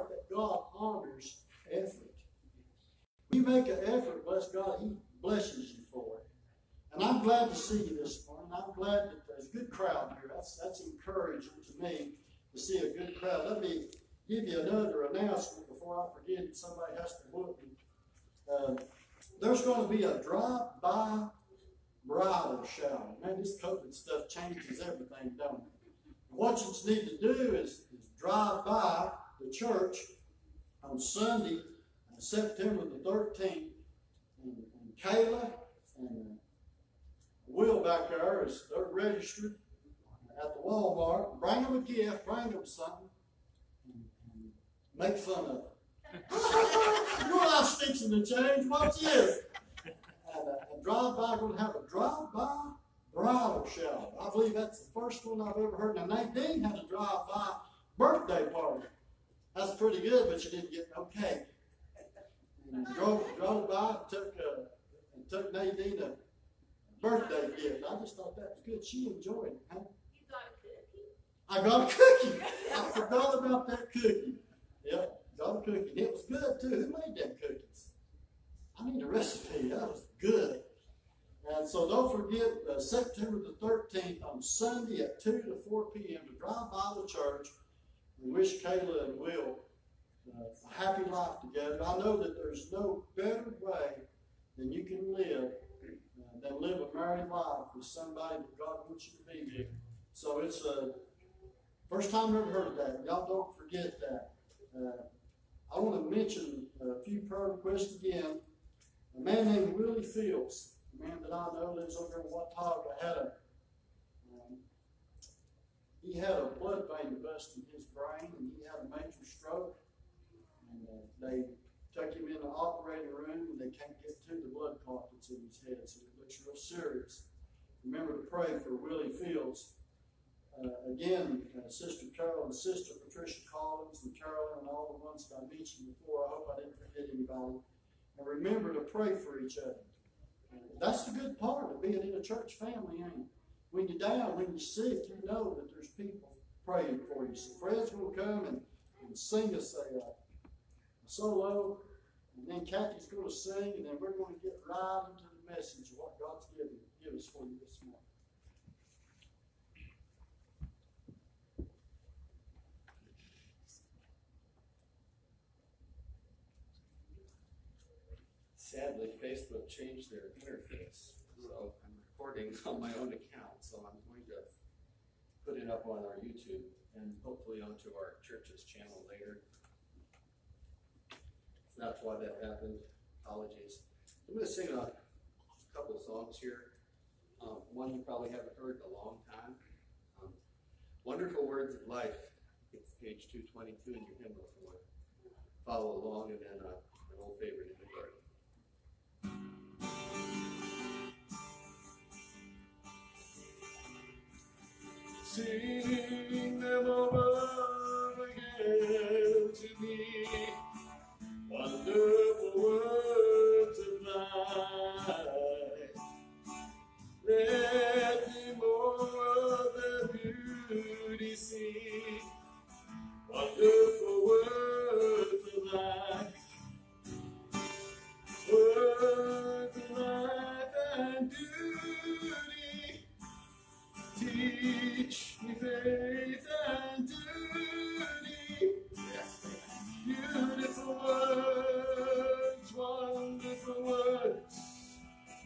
that God honors effort. You make an effort, bless God, He blesses you for it. And I'm glad to see you this morning. I'm glad that there's a good crowd here. That's that's encouraging to me to see a good crowd. Let me give you another announcement before I forget. Somebody has to look. Uh, there's going to be a drive-by bridal shower. Man, this COVID stuff changes everything, don't it? What you need to do is, is drive by the church on Sunday, uh, September the 13th, and, and Kayla and uh, Will back there is they're registered at the Walmart. Bring them a gift, bring them something, and, and make fun of them. Your life's fixing to change. Watch this. And uh, a, a drive-by, going to have a drive-by bridal shower. I believe that's the first one I've ever heard. Now, Nadine had a drive-by birthday party. That's pretty good, but you didn't get no cake. And drove, drove by and took, uh, and took Nadine a birthday gift. I just thought that was good. She enjoyed it. Huh? You got a cookie? I got a cookie. I forgot about that cookie. Yep, got a cookie. And it was good too. Who made them cookies? I need a recipe. That was good. And so don't forget uh, September the 13th on Sunday at 2 to 4 p.m. to drive by the church and wish Kayla and Will uh, a happy life together. I know that there's no better way than you can live uh, than live a married life with somebody that God wants you to be with. So it's a first time I've ever heard of that. Y'all don't forget that. Uh, I want to mention a few prayer requests again. A man named Willie Fields, a man that I know lives over in Watauga, had a he had a blood vein bust in his brain, and he had a major stroke. And uh, they took him in the operating room, and they can't get to the blood clot that's in his head, so it looks real serious. Remember to pray for Willie Fields. Uh, again, uh, Sister Carol and Sister Patricia Collins and Carolyn and all the ones that I mentioned before. I hope I didn't forget anybody. And remember to pray for each other. That's the good part of being in a church family, ain't it? When you're down, when you're sick, you know that there's people praying for you. So Fred's to come and, and sing us a, uh, a solo, and then Kathy's going to sing, and then we're going to get right into the message of what God's given give us for you this morning. Sadly, Facebook changed their interface, recording on my own account, so I'm going to put it up on our YouTube and hopefully onto our church's channel later. That's why that happened. Apologies. I'm going to sing a couple songs here. Um, one you probably haven't heard in a long time. Um, Wonderful Words of Life. It's page 222 in your hymnal follow along, and then uh, an old favorite in the garden. Sing them over again to me, wonderful words of life. Let me more of their beauty see, wonderful words of life. Words of life and beauty, teach me faith and duty. Beautiful words, wonderful words,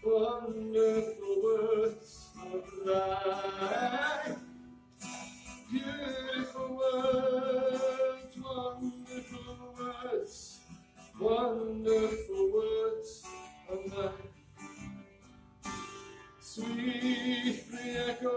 wonderful words of life. Beautiful words, wonderful words, wonderful words of life. Sweetly echo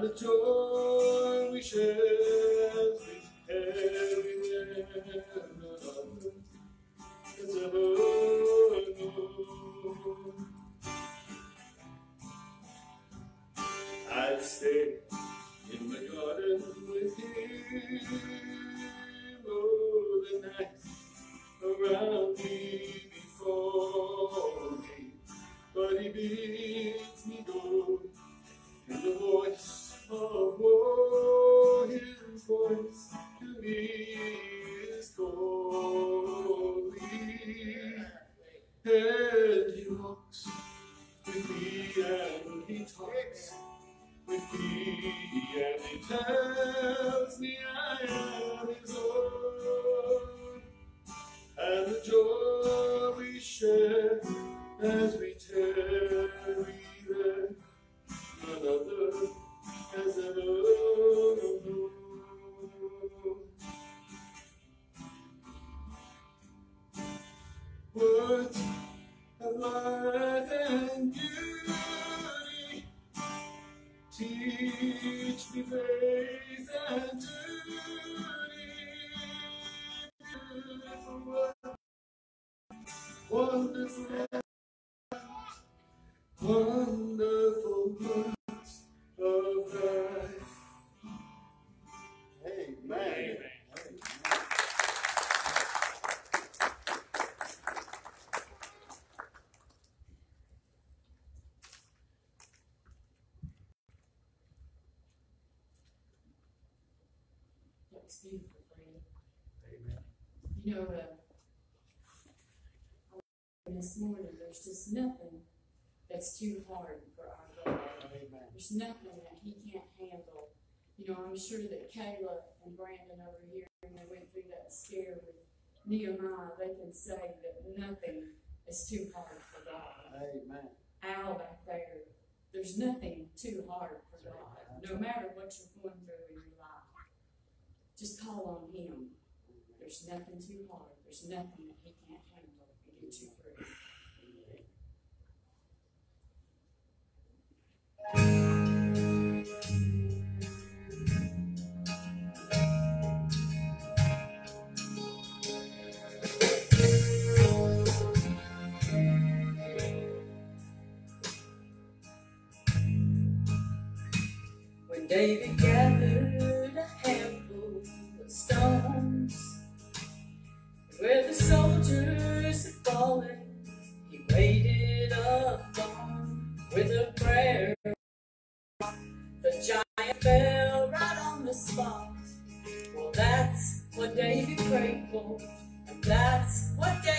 and the joy we share with everywhere. It's a I'd stay in my garden with him. Oh, the nights around me before me. But he bids me go. And the voice of war, his voice to me is calling. And he walks with me and he talks with me and he tells me I am his own. And the joy we share as we tarry there, none Words of life and beauty teach me faith and duty. Beautiful wonderful words, wonderful this morning, there's just nothing that's too hard for our God. Amen. There's nothing that He can't handle. You know, I'm sure that Kayla and Brandon over here, when they went through that scare with Nehemiah, they can say that nothing is too hard for God. Amen. Al back there, there's nothing too hard for God. No matter what you're going through in your life, just call on Him. There's nothing too hard. There's nothing that He can't handle and get you through. When David gathered a handful of stones, where the soldiers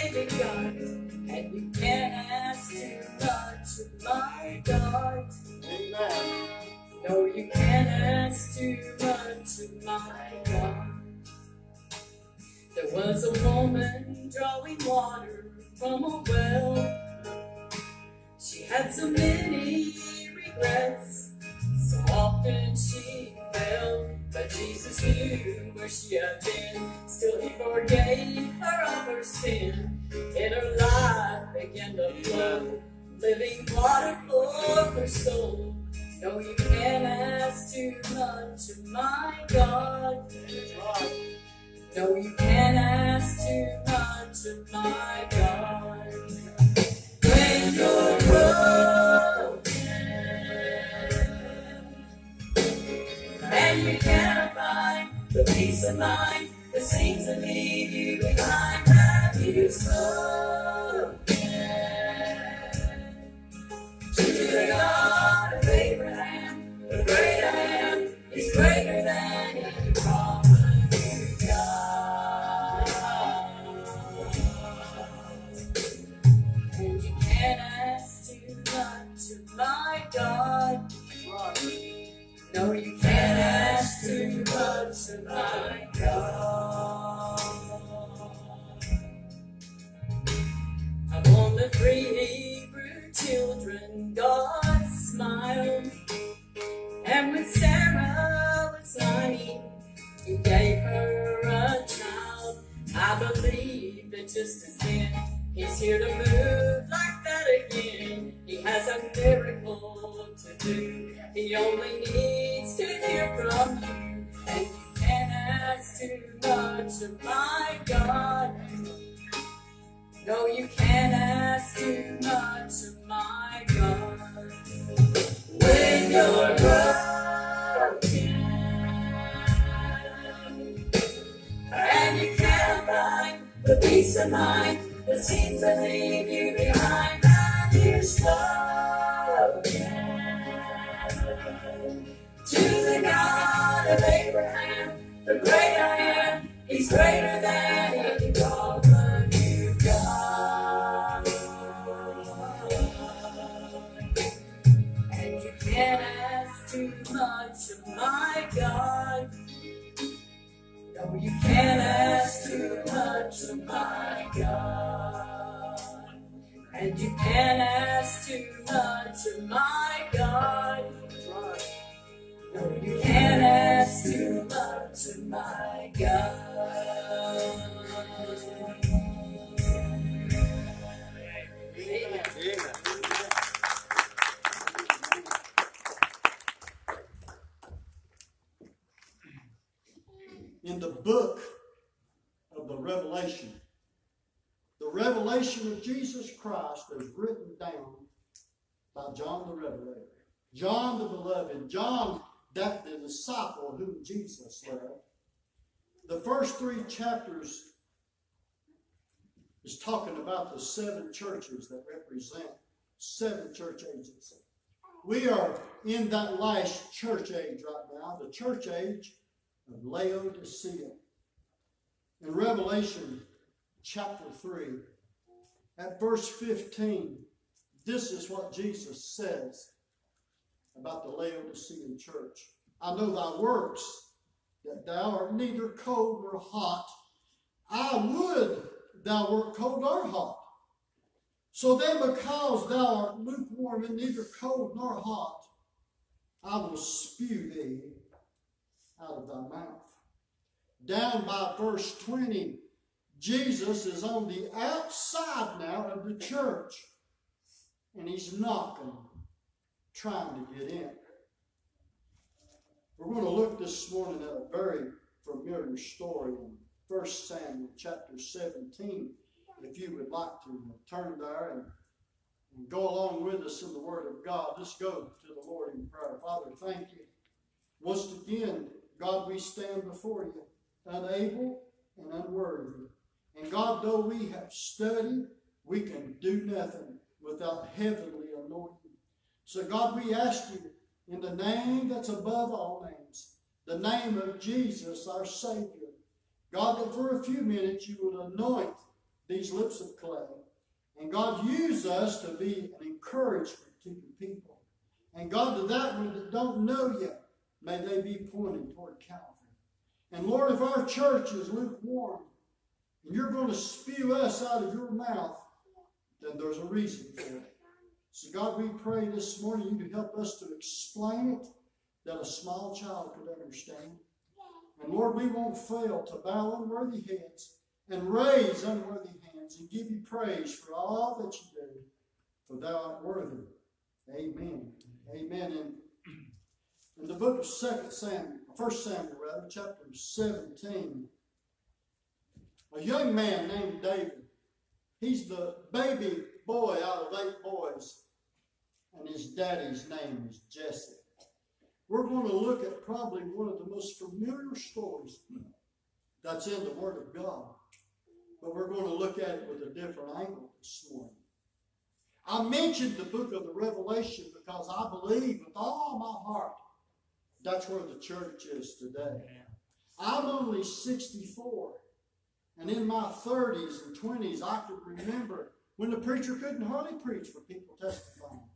David. And you can't ask too much of my God. Amen. No, you can't ask too much of my God. There was a woman drawing water from a well. She had so many regrets, so often she fell. But Jesus knew where she had been. Still, He forgave her of her sin. And her life began to flow, living water for her soul. No, you can't ask too much of my God. No, you can't ask too much of my God. When you're broken and you can't the peace of mind that seems to leave you behind. Have you so To the God of Abraham, the great I am, He's great. No, you can't ask too much of my God. And you can't ask too much of my John the Beloved, John that the disciple whom Jesus loved. The first three chapters is talking about the seven churches that represent seven church ages. We are in that last church age right now, the church age of Laodicea. In Revelation chapter 3, at verse 15, this is what Jesus says about the Laodicean church. I know thy works, that thou art neither cold nor hot. I would thou wert cold or hot. So then, because thou art lukewarm and neither cold nor hot, I will spew thee out of thy mouth. Down by verse 20, Jesus is on the outside now of the church, and he's knocking, trying to get in. We're going to look this morning at a very familiar story in 1 Samuel chapter 17. If you would like to turn there and, and go along with us in the Word of God, let's go to the Lord in prayer. Father, thank you. Once again, God, we stand before you, unable and unworthy. And God, though we have studied, we can do nothing without heavenly anointing. So, God, we ask you in the name that's above all names, the name of Jesus, our Savior. God, that for a few minutes you would anoint these lips of clay. And God, use us to be an encouragement to your people. And God, to that one that don't know yet, may they be pointing toward Calvary. And Lord, if our church is lukewarm, and you're going to spew us out of your mouth, then there's a reason for it. So, God, we pray this morning you can help us to explain it that a small child could understand. And Lord, we won't fail to bow unworthy heads and raise unworthy hands and give you praise for all that you do, for thou art worthy. Amen. Amen. And in the book of Second Samuel, First Samuel rather, chapter 17, a young man named David, he's the baby boy out of eight boys, and his daddy's name is Jesse. We're going to look at probably one of the most familiar stories that's in the Word of God, but we're going to look at it with a different angle this morning. I mentioned the book of the Revelation because I believe with all my heart that's where the church is today. I'm only 64. And in my 30s and 20s, I could remember when the preacher couldn't hardly preach for people testifying.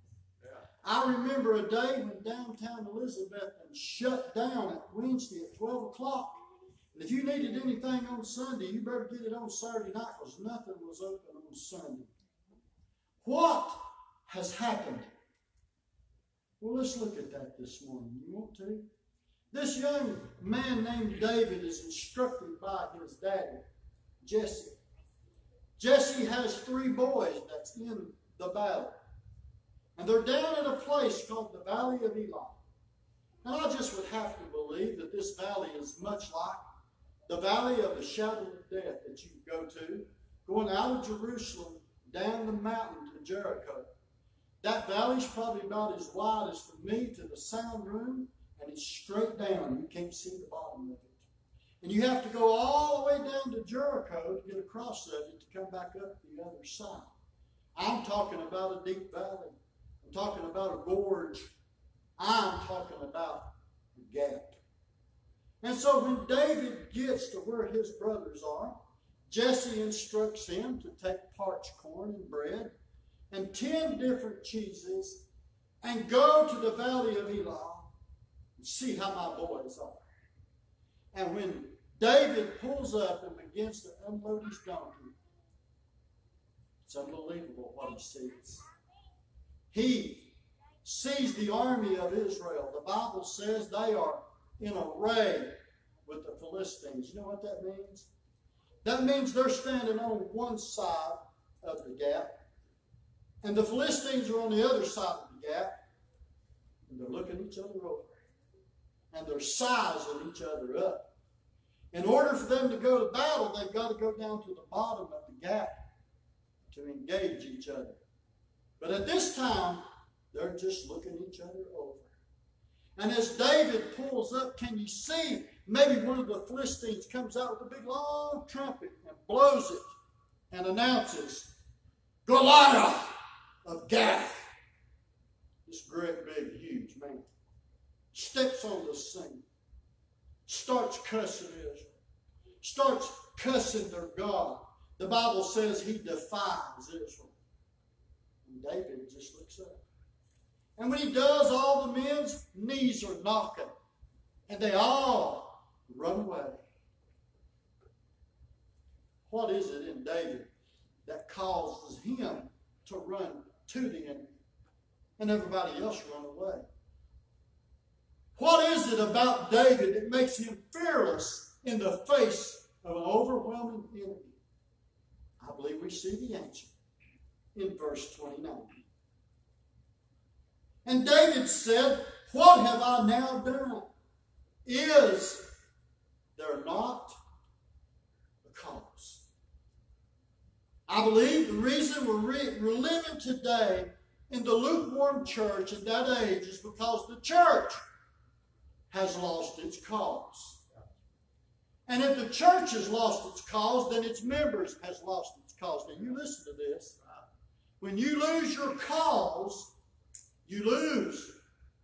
I remember a day when downtown Elizabeth shut down at Wednesday at 12 o'clock. And if you needed anything on Sunday, you better get it on Saturday night because nothing was open on Sunday. What has happened? Well, let's look at that this morning. You want to? This young man named David is instructed by his daddy, Jesse. Jesse has three boys that's in the battle. And they're down in a place called the Valley of Elah. And I just would have to believe that this valley is much like the valley of the shadow of death that you go to, going out of Jerusalem down the mountain to Jericho. That valley's probably about as wide as from me to the sound room, and it's straight down. You can't see the bottom of it. And you have to go all the way down to Jericho to get across of it to come back up the other side. I'm talking about a deep valley. I'm talking about a gorge. I'm talking about a gap. And so when David gets to where his brothers are, Jesse instructs him to take parched corn and bread and ten different cheeses and go to the valley of Elah and see how my boys are. And when David pulls up and begins to unload his donkey, it's unbelievable what he sees. He sees the army of Israel. The Bible says they are in array with the Philistines. You know what that means? That means they're standing on one side of the gap, and the Philistines are on the other side of the gap, and they're looking each other over, and they're sizing each other up. In order for them to go to battle, they've got to go down to the bottom of the gap to engage each other. But at this time, they're just looking each other over. And as David pulls up, can you see maybe one of the Philistines comes out with a big long trumpet and blows it and announces, Goliath of Gath. This great, big, huge man steps on the scene, starts cussing Israel, starts cussing their God. The Bible says he defies Israel. And David just looks up. And when he does, all the men's knees are knocking. And they all run away. What is it in David that causes him to run to the enemy and everybody else run away? What is it about David that makes him fearless in the face of an overwhelming enemy? I believe we see the answer in verse 29. And David said, What have I now done? Is there not a cause? I believe the reason we're, re- we're living today in the lukewarm church at that age is because the church has lost its cause. And if the church has lost its cause, then its members has lost its cause. Now you listen to this. When you lose your cause, you lose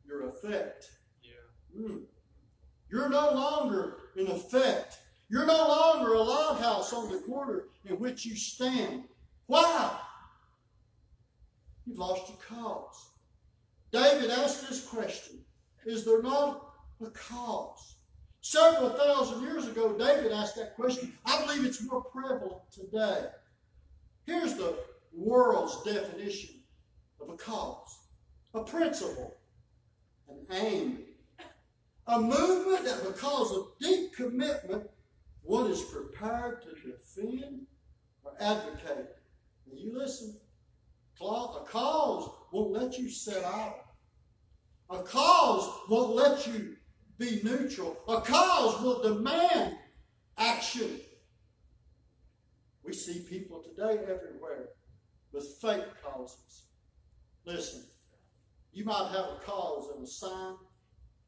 your effect. Yeah. Mm. You're no longer in effect. You're no longer a lighthouse on the corner in which you stand. Why? You've lost your cause. David asked this question Is there not a cause? Several thousand years ago, David asked that question. I believe it's more prevalent today. Here's the world's definition of a cause a principle, an aim, a movement that because of deep commitment, one is prepared to defend or advocate. Now you listen. A cause won't let you set out. A cause won't let you be neutral. A cause will demand action. We see people today everywhere with fake causes. Listen, you might have a cause and a sign,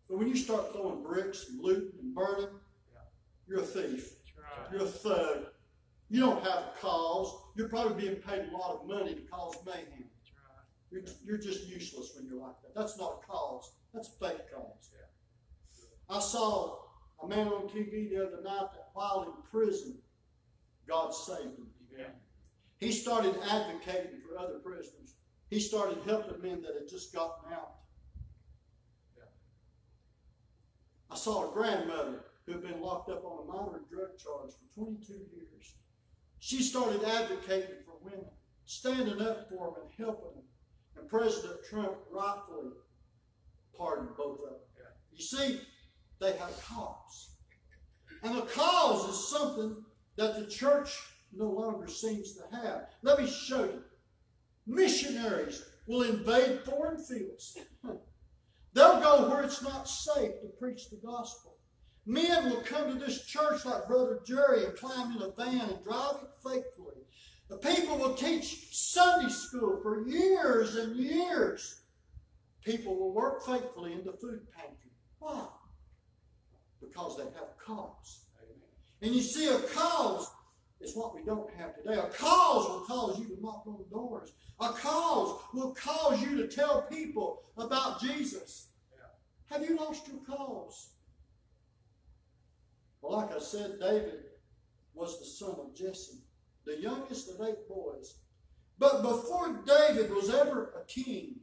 but when you start throwing bricks and loot and burning, you're a thief. You're a thug. You don't have a cause. You're probably being paid a lot of money to cause mayhem. You're, you're just useless when you're like that. That's not a cause. That's a fake cause. I saw a man on TV the other night that while in prison, God saved him. He started advocating for other prisoners. He started helping men that had just gotten out. I saw a grandmother who had been locked up on a minor drug charge for 22 years. She started advocating for women, standing up for them and helping them. And President Trump rightfully pardoned both of them. You see, they had a cause. And a cause is something that the church no longer seems to have. Let me show you. Missionaries will invade foreign fields. They'll go where it's not safe to preach the gospel. Men will come to this church like Brother Jerry and climb in a van and drive it faithfully. The people will teach Sunday school for years and years. People will work faithfully in the food pantry. Why? Because they have a cause. And you see, a cause is what we don't have today. A cause will cause you to knock on doors. A cause will cause you to tell people about Jesus. Have you lost your cause? Well, like I said, David was the son of Jesse, the youngest of eight boys. But before David was ever a king,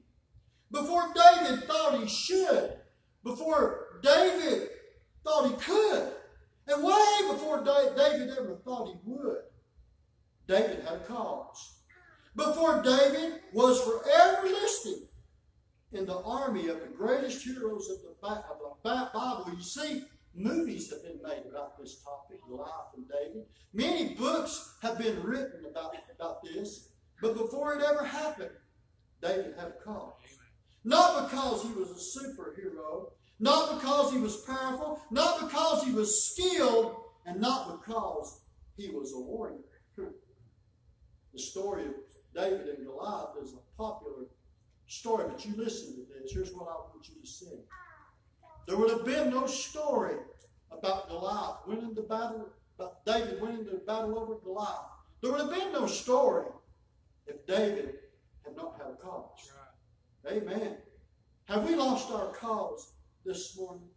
before David thought he should, before David thought he could, and way before David ever thought he would, David had a cause. Before David was forever listed in the army of the greatest heroes of the, Bible, you see, movies have been made about this topic, life of David. Many books have been written about, about this, but before it ever happened, David had a cause. Not because he was a superhero, not because he was powerful, not because he was skilled, and not because he was a warrior. the story of David and Goliath is a popular story, but you listen to this. Here's what I want you to see. There would have been no story about Goliath winning the battle, about David winning the battle over Goliath. There would have been no story if David had not had a cause. Amen. Have we lost our cause this morning?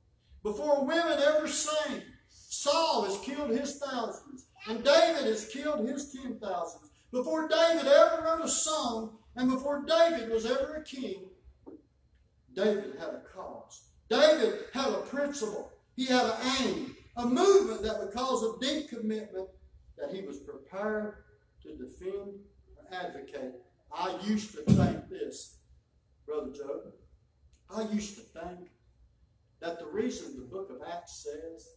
Before women ever sang, Saul has killed his thousands, and David has killed his ten thousands. Before David ever wrote a song, and before David was ever a king, David had a cause. David had a principle. He had an aim, a movement that would cause a deep commitment that he was prepared to defend or advocate. I used to think this, Brother Joe. I used to think that the reason the book of Acts says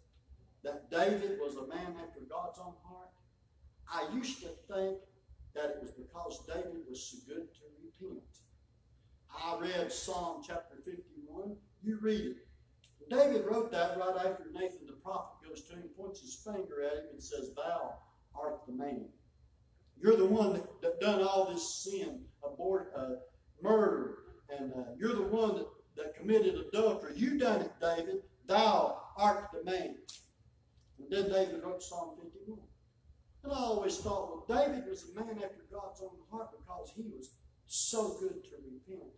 that David was a man after God's own heart, I used to think that it was because David was so good to repent. I read Psalm chapter 51. You read it. David wrote that right after Nathan the prophet goes to him, points his finger at him, and says, Thou art the man. You're the one that, that done all this sin, abort, uh, murder, and uh, you're the one that, that committed adultery. You done it, David. Thou art the man. And then David wrote Psalm 51. And I always thought, well, David was a man after God's own heart because he was so good to repent.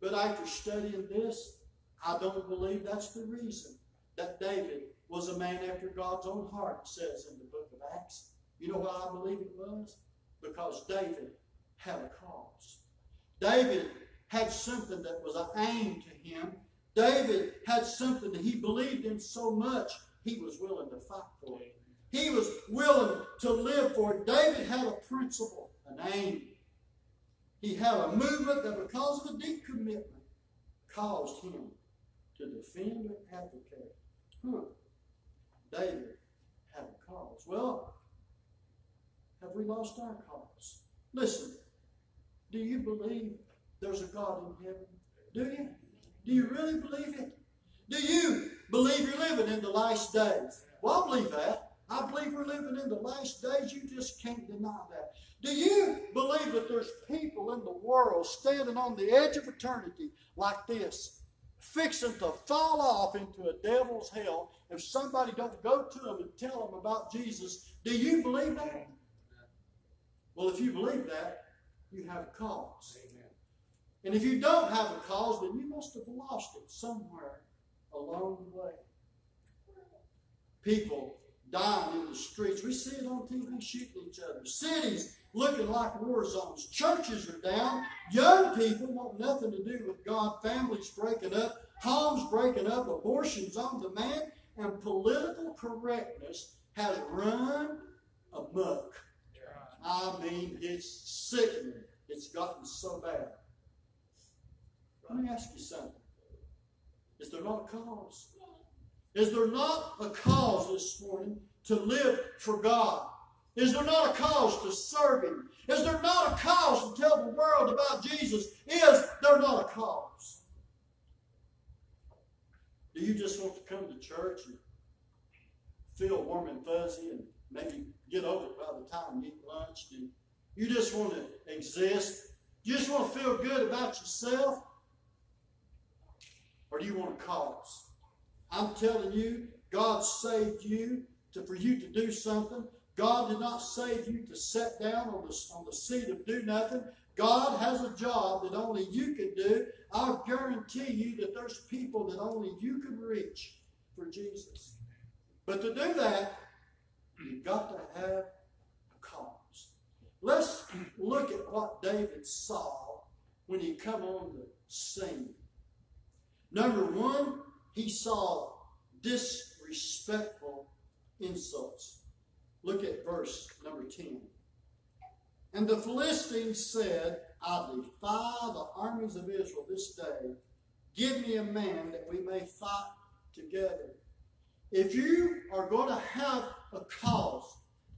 But after studying this, I don't believe that's the reason that David was a man after God's own heart, says in the book of Acts. You know why I believe it was? Because David had a cause. David had something that was an aim to him. David had something that he believed in so much he was willing to fight for it. He was willing to live for it. David had a principle, an aim. He had a movement that, because of a deep commitment, caused him to defend and advocate. Huh. David had a cause. Well, have we lost our cause? Listen, do you believe there's a God in heaven? Do you? Do you really believe it? Do you believe you're living in the last days? Well, I believe that. I believe we're living in the last days. You just can't deny that. Do you believe that there's people in the world standing on the edge of eternity like this, fixing to fall off into a devil's hell if somebody don't go to them and tell them about Jesus? Do you believe that? Well, if you believe that, you have a cause. And if you don't have a cause, then you must have lost it somewhere along the way. People dying in the streets. We see it on TV shooting each other. Cities looking like war zones. Churches are down. Young people want nothing to do with God. Families breaking up. Homes breaking up. Abortions on demand. And political correctness has run amok. I mean, it's sickening. It's gotten so bad. Let me ask you something. Is there not a cause? Is there not a cause this morning to live for God? Is there not a cause to serve Him? Is there not a cause to tell the world about Jesus? Is there not a cause? Do you just want to come to church and feel warm and fuzzy and maybe get over it by the time you eat lunch? Do you just want to exist? You just want to feel good about yourself? Or do you want a cause? I'm telling you, God saved you to, for you to do something. God did not save you to sit down on the, on the seat of do nothing. God has a job that only you can do. I'll guarantee you that there's people that only you can reach for Jesus. But to do that, you've got to have a cause. Let's look at what David saw when he come on the scene. Number one, he saw disrespectful insults. Look at verse number 10. And the Philistines said, I defy the armies of Israel this day. Give me a man that we may fight together. If you are going to have a cause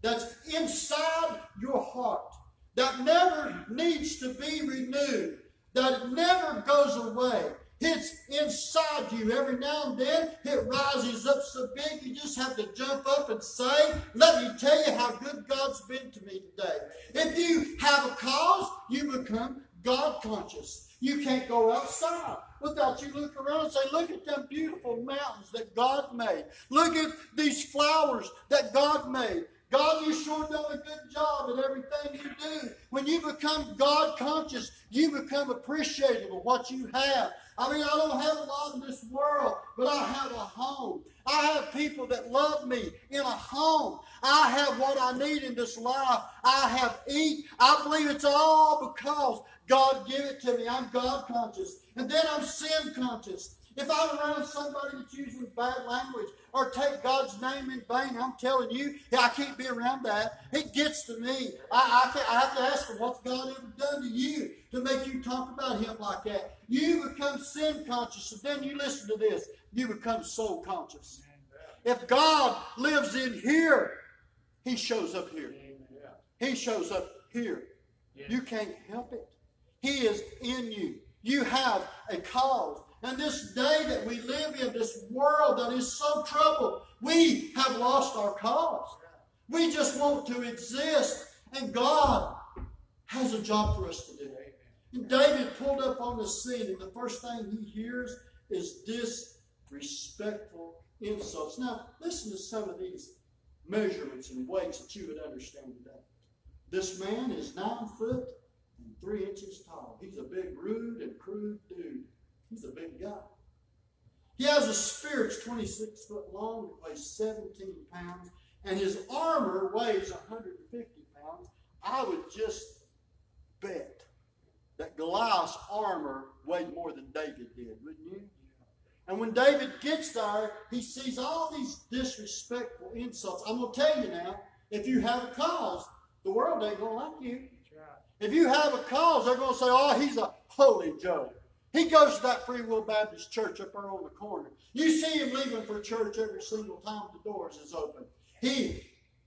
that's inside your heart, that never needs to be renewed, that never goes away, it's inside you. Every now and then it rises up so big you just have to jump up and say, Let me tell you how good God's been to me today. If you have a cause, you become God conscious. You can't go outside without you look around and say, Look at them beautiful mountains that God made. Look at these flowers that God made. God, you sure done a good job at everything you do. When you become God conscious, you become appreciative of what you have. I mean, I don't have a lot in this world, but I have a home. I have people that love me in a home. I have what I need in this life. I have eat. I believe it's all because God gave it to me. I'm God conscious. And then I'm sin conscious. If I'm around somebody that's using bad language or take God's name in vain, I'm telling you, I can't be around that. It gets to me. I, I, I have to ask him, what's God ever done to you to make you talk about him like that? You become sin conscious, and then you listen to this. You become soul conscious. If God lives in here, he shows up here. He shows up here. You can't help it. He is in you. You have a cause. And this day that we live in, this world that is so troubled, we have lost our cause. We just want to exist, and God has a job for us to do. And David pulled up on the scene, and the first thing he hears is disrespectful insults. Now, listen to some of these measurements and weights that you would understand today. This man is nine foot and three inches tall. He's a big, rude, and crude dude. He's a big guy. He has a spear that's 26 foot long, that weighs 17 pounds, and his armor weighs 150 pounds. I would just bet that Goliath's armor weighed more than David did, wouldn't you? And when David gets there, he sees all these disrespectful insults. I'm going to tell you now, if you have a cause, the world ain't going to like you. If you have a cause, they're going to say, oh, he's a holy Joe. He goes to that Free Will Baptist church up there on the corner. You see him leaving for church every single time the doors is open. He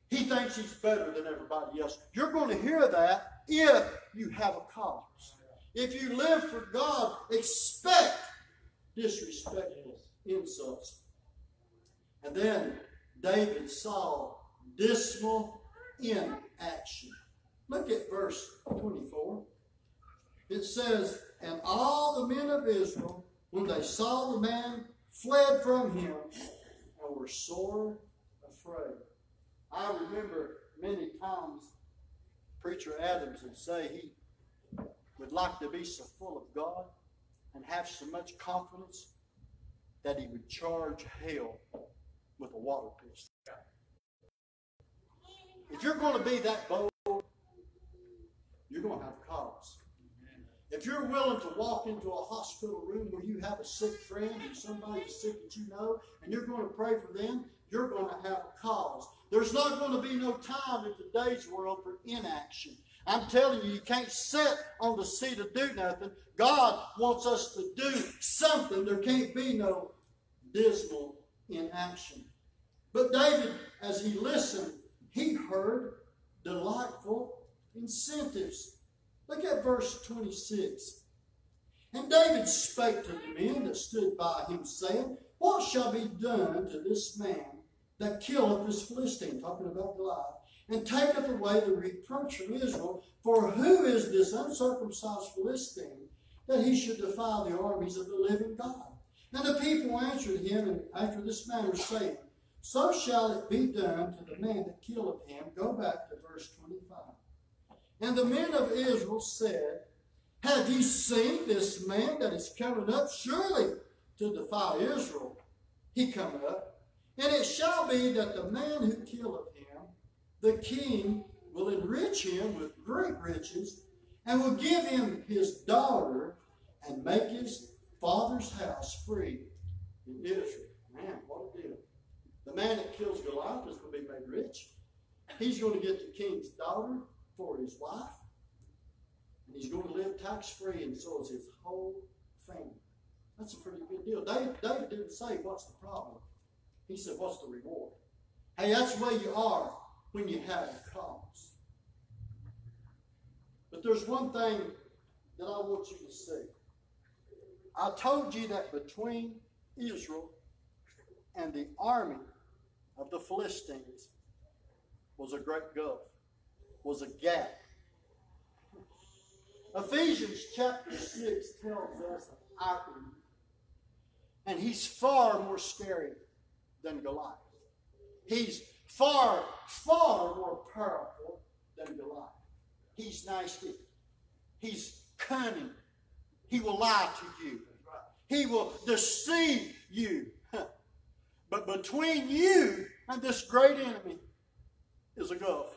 he thinks he's better than everybody else. You're going to hear that if you have a cause. If you live for God, expect disrespectful insults. And then David saw dismal inaction. Look at verse 24. It says, and all the men of Israel, when they saw the man, fled from him and were sore afraid. I remember many times Preacher Adams would say he would like to be so full of God and have so much confidence that he would charge hell with a water pistol. If you're going to be that bold, you're going to have cause. If you're willing to walk into a hospital room where you have a sick friend and somebody sick that you know, and you're going to pray for them, you're going to have a cause. There's not going to be no time in today's world for inaction. I'm telling you, you can't sit on the seat of do nothing. God wants us to do something. There can't be no dismal inaction. But David, as he listened, he heard delightful incentives. Look at verse 26. And David spake to the men that stood by him, saying, What shall be done to this man that killeth this Philistine? Talking about Goliath. And taketh away the reproach from Israel. For who is this uncircumcised Philistine that he should defy the armies of the living God? And the people answered him after this manner, saying, So shall it be done to the man that killeth him. Go back to verse 25. And the men of Israel said, Have ye seen this man that is coming up? Surely to defy Israel he cometh up. And it shall be that the man who killeth him, the king will enrich him with great riches, and will give him his daughter, and make his father's house free in Israel. Man, what a deal. The man that kills Goliath is going to be made rich. He's going to get the king's daughter for his wife. And he's going to live tax free, and so is his whole family. That's a pretty good deal. David, David didn't say, What's the problem? He said, What's the reward? Hey, that's the way you are when you have a cause. But there's one thing that I want you to see. I told you that between Israel and the army of the Philistines was a great gulf, was a gap. Ephesians chapter 6 tells us of Achan, and he's far more scary than Goliath. He's far, far more powerful than Goliath. He's nasty. He's cunning. He will lie to you. He will deceive you. But between you and this great enemy is a gulf.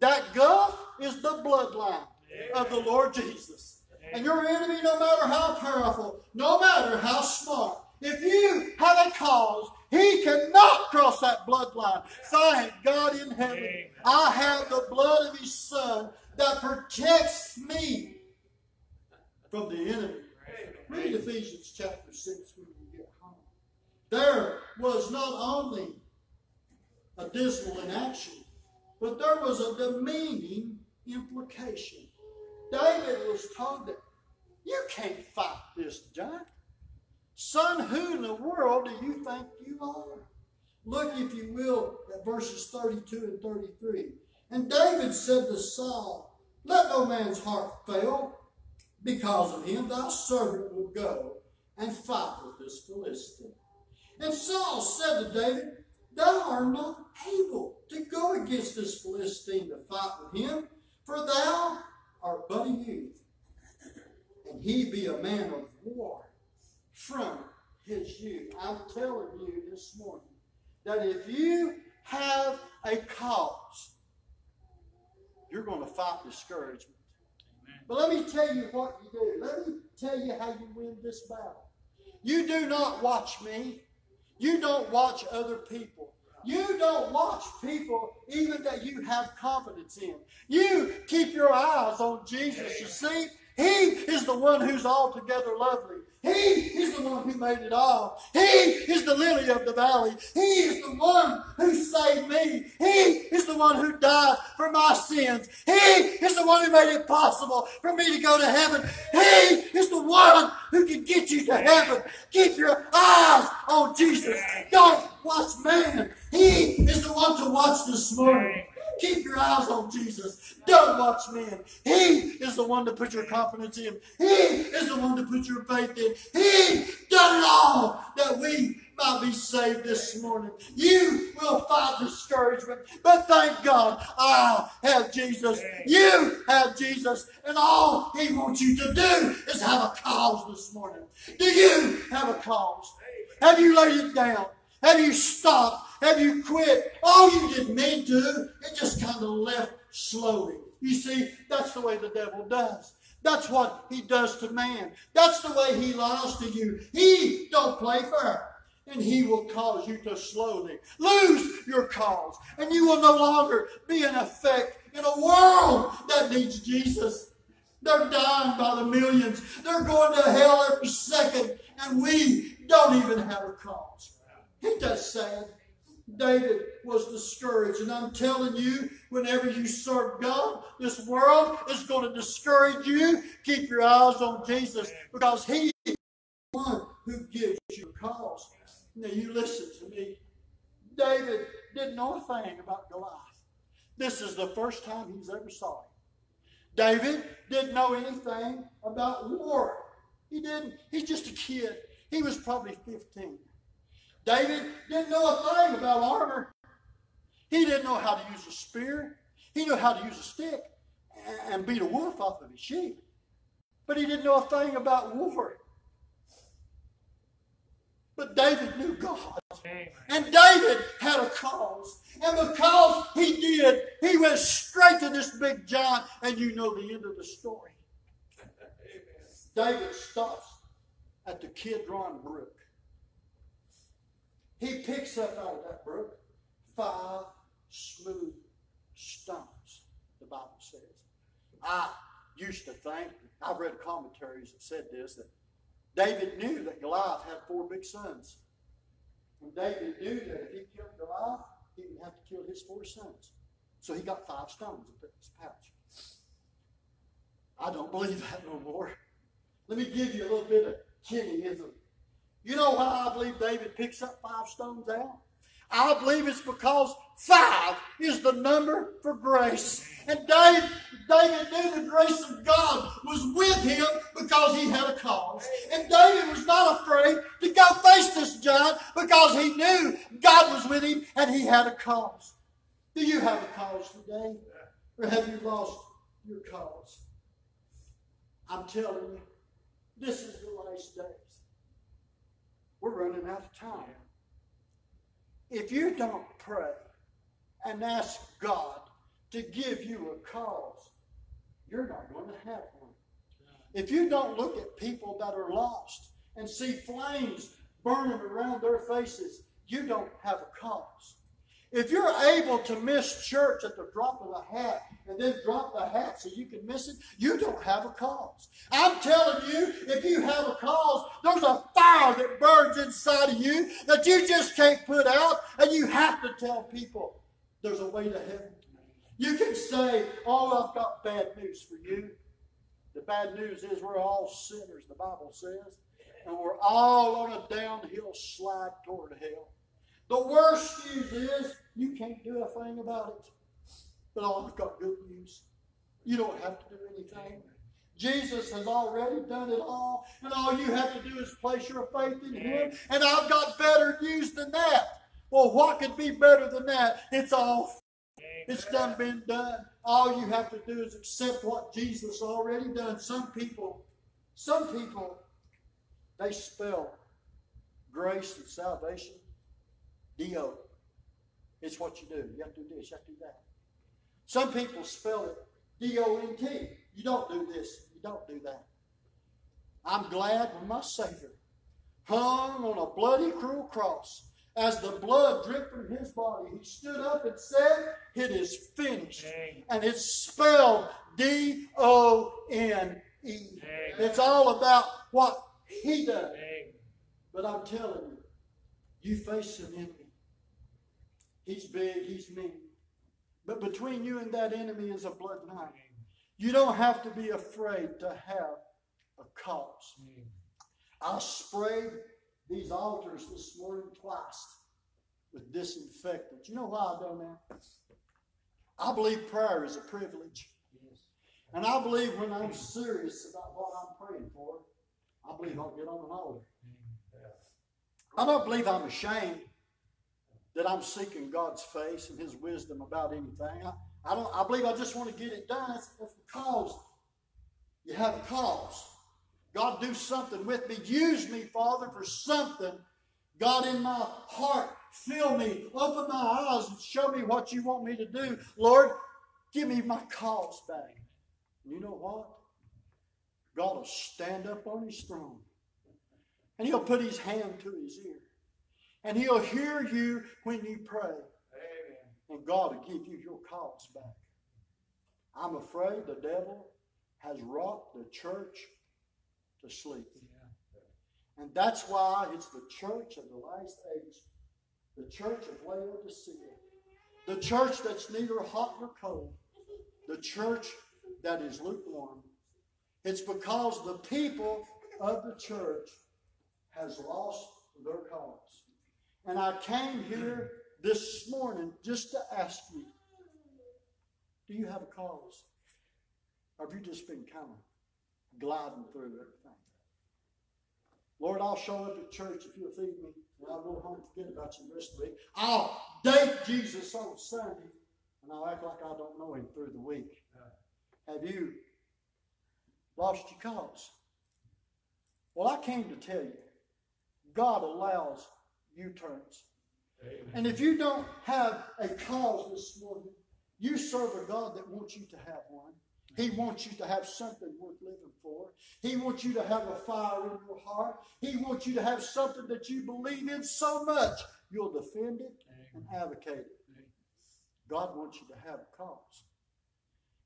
That gulf is the bloodline of the Lord Jesus. And your enemy, no matter how powerful, no matter how smart, if you have a cause, he cannot cross that bloodline. Thank God in heaven. I have the blood of his son that protects me from the enemy. Read Ephesians chapter 6 when you get home. There was not only a dismal inaction, but there was a demeaning implication. David was told that you can't fight this giant. Son, who in the world do you think you are? Look, if you will, at verses 32 and 33. And David said to Saul, Let no man's heart fail because of him. Thy servant will go and fight with this Philistine. And Saul said to David, Thou art not able to go against this Philistine to fight with him, for thou art but a youth, and he be a man of war from his youth. I'm telling you this morning that if you have a cause, you're going to fight discouragement. But let me tell you what you do. Let me tell you how you win this battle. You do not watch me. You don't watch other people. You don't watch people even that you have confidence in. You keep your eyes on Jesus. You see, He is the one who's altogether lovely. He is the one who made it all. He is the lily of the valley. He is the one who saved me. He is the one who died for my sins. He is the one who made it possible for me to go to heaven. He is the one who can get you to heaven. Keep your eyes on Jesus. Don't watch man. He is the one to watch this morning. Keep your eyes on Jesus. Don't watch men. He is the one to put your confidence in. He is the one to put your faith in. He done it all that we might be saved this morning. You will fight discouragement, but thank God I have Jesus. You have Jesus, and all He wants you to do is have a cause this morning. Do you have a cause? Have you laid it down? Have you stopped? Have you quit? Oh, you didn't mean to. It just kind of left slowly. You see, that's the way the devil does. That's what he does to man. That's the way he lies to you. He don't play fair. And he will cause you to slowly lose your cause. And you will no longer be in effect in a world that needs Jesus. They're dying by the millions. They're going to hell every second. And we don't even have a cause. Ain't that sad? David was discouraged. And I'm telling you, whenever you serve God. This world is going to discourage you. Keep your eyes on Jesus because He is the one who gives you cause. Now, you listen to me. David didn't know a thing about Goliath. This is the first time he's ever saw him. David didn't know anything about war. He didn't. He's just a kid. He was probably 15. David didn't know a thing about armor. He didn't know how to use a spear. He knew how to use a stick and beat a wolf off of his sheep. But he didn't know a thing about war. But David knew God. And David had a cause. And because he did, he went straight to this big giant, and you know the end of the story. David stops at the Kidron Brook. He picks up out of that brook five smooth stones, the Bible says. I used to think, I've read commentaries that said this, that David knew that Goliath had four big sons. And David knew that if he killed Goliath, he would have to kill his four sons. So he got five stones and put in his pouch. I don't believe that no more. Let me give you a little bit of Kennyism. You know why I believe David picks up five stones out? I believe it's because five is the number for grace. And David, David knew the grace of God was with him because he had a cause. And David was not afraid to go face this giant because he knew God was with him and he had a cause. Do you have a cause today? Or have you lost your cause? I'm telling you, this is the last days. We're running out of time. If you don't pray and ask God to give you a cause, you're not going to have one. If you don't look at people that are lost and see flames burning around their faces, you don't have a cause. If you're able to miss church at the drop of a hat and then drop the hat so you can miss it, you don't have a cause. I'm telling you, if you have a cause, there's a that burns inside of you that you just can't put out, and you have to tell people there's a way to heaven. You can say, Oh, I've got bad news for you. The bad news is we're all sinners, the Bible says, and we're all on a downhill slide toward hell. The worst news is you can't do a thing about it. But I've got good news. You don't have to do anything. Jesus has already done it all, and all you have to do is place your faith in Him. And I've got better news than that. Well, what could be better than that? It's all it's done been done. All you have to do is accept what Jesus already done. Some people, some people, they spell grace and salvation D-O. It's what you do. You have to do this, you have to do that. Some people spell it D-O-N-T. You don't do this, don't do that. I'm glad when my Savior hung on a bloody cruel cross. As the blood dripped from his body, he stood up and said, It is finished. And it's spelled D O N E. It's all about what he does. But I'm telling you, you face an enemy He's big, he's mean. But between you and that enemy is a blood bloodline. You don't have to be afraid to have a cause. I sprayed these altars this morning twice with disinfectant. You know why I've done that? I believe prayer is a privilege. And I believe when I'm serious about what I'm praying for, I believe I'll get on an altar. I don't believe I'm ashamed that I'm seeking God's face and His wisdom about anything. I, I don't. I believe I just want to get it done. That's, that's because you have a cause. God, do something with me. Use me, Father, for something. God, in my heart, fill me. Open my eyes and show me what you want me to do. Lord, give me my cause back. And you know what? God will stand up on his throne and he'll put his hand to his ear. And he'll hear you when you pray. And God will give you your cause back. I'm afraid the devil has rocked the church to sleep. Yeah. And that's why it's the church of the last age, the church of Laodicea, The church that's neither hot nor cold. The church that is lukewarm. It's because the people of the church has lost their cause. And I came here this morning just to ask you, do you have a cause? Or have you just been kind of gliding through everything? Lord, I'll show up at church if you'll feed me, and I'll go home and forget about you the rest of the week. I'll date Jesus on Sunday, and I'll act like I don't know him through the week. Have you lost your cause? Well, I came to tell you, God allows U-turns. And if you don't have a cause this morning, you serve a God that wants you to have one. He wants you to have something worth living for. He wants you to have a fire in your heart. He wants you to have something that you believe in so much you'll defend it and advocate it. God wants you to have a cause.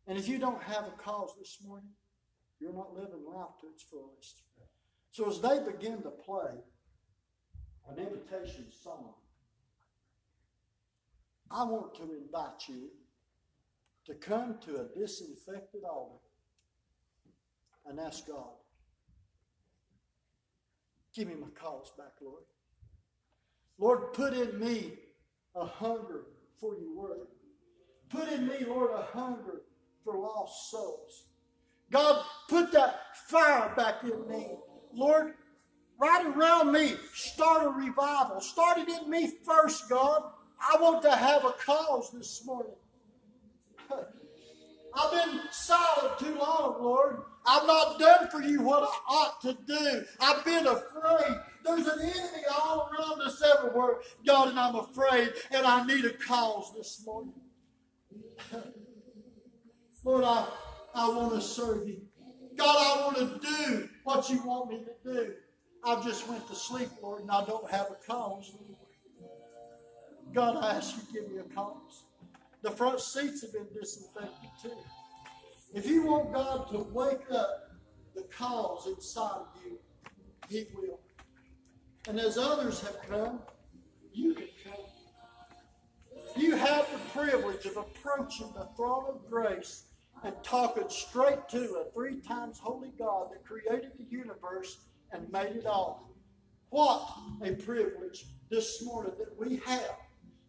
And if you don't have a cause this morning, you're not living life to its fullest. So as they begin to play an invitation song, I want to invite you to come to a disinfected altar and ask God, give me my cause back, Lord. Lord, put in me a hunger for your word. Put in me, Lord, a hunger for lost souls. God, put that fire back in me. Lord, right around me, start a revival. Start it in me first, God. I want to have a cause this morning. I've been silent too long, Lord. I've not done for you what I ought to do. I've been afraid. There's an enemy all around us everywhere, God, and I'm afraid, and I need a cause this morning. Lord, I, I want to serve you. God, I want to do what you want me to do. I just went to sleep, Lord, and I don't have a cause. God, I ask you to give me a cause. The front seats have been disinfected too. If you want God to wake up the cause inside of you, He will. And as others have come, you can come. You have the privilege of approaching the throne of grace and talking straight to a three times holy God that created the universe and made it all. What a privilege this morning that we have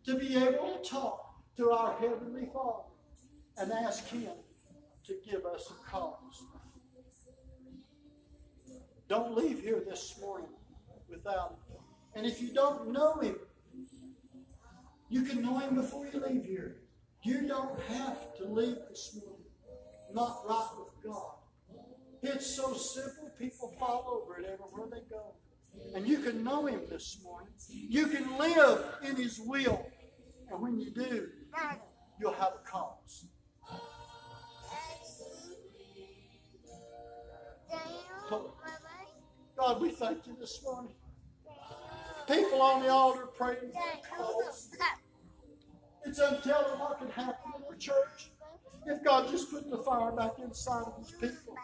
to be able to talk to our Heavenly Father and ask Him to give us a cause. Don't leave here this morning without Him. And if you don't know Him, you can know Him before you leave here. You don't have to leave this morning not right with God. It's so simple, people fall over it everywhere they go. And you can know Him this morning. You can live in His will. And when you do, you'll have a cause. God, we thank you this morning. People on the altar praying for cause. It's untelling what can happen in the church if God just put the fire back inside of his people.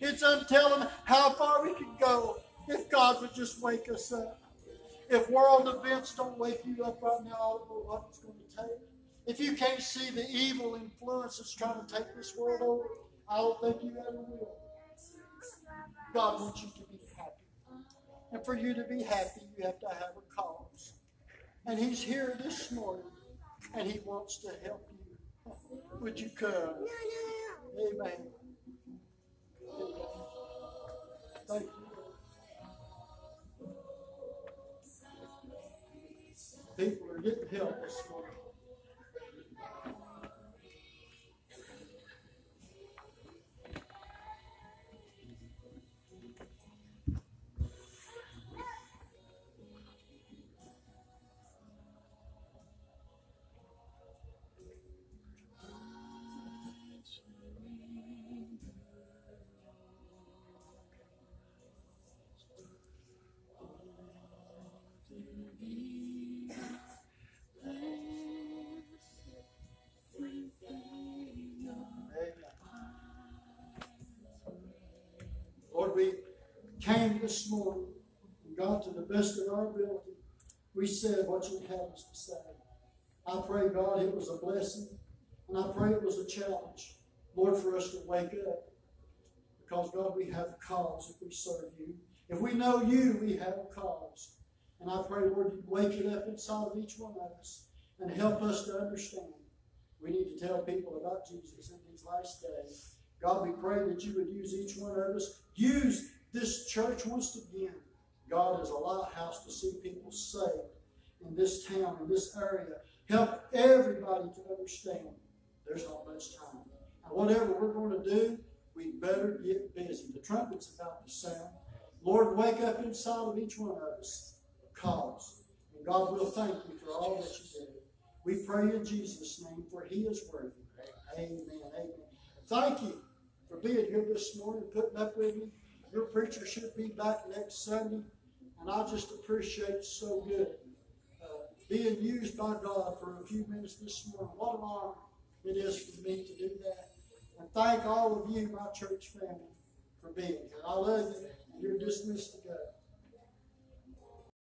It's untelling how far we can go if God would just wake us up. If world events don't wake you up right now, I don't know what it's going to take. If you can't see the evil influence that's trying to take this world over, I don't think you ever will. God wants you to be happy. And for you to be happy, you have to have a cause. And He's here this morning, and He wants to help you. Would you come? Amen. Thank you. People are getting help this morning. Came this morning, and God, to the best of our ability, we said what you have us to say. I pray, God, it was a blessing, and I pray it was a challenge, Lord, for us to wake up. Because, God, we have a cause if we serve you. If we know you, we have a cause. And I pray, Lord, you wake it up inside of each one of us and help us to understand. We need to tell people about Jesus in these last days. God, we pray that you would use each one of us. Use this church once again. God is a lighthouse to see people saved in this town, in this area. Help everybody to understand there's not much time. And whatever we're going to do, we better get busy. The trumpet's about to sound. Lord, wake up inside of each one of us cause. And God will thank you for all that you do. We pray in Jesus' name, for he is worthy. Amen. Amen. Thank you for being here this morning, putting up with me. Your preacher should be back next Sunday, and I just appreciate so good uh, being used by God for a few minutes this morning. What an honor it is for me to do that. And thank all of you, my church family, for being here. I love you, you're dismissed to go.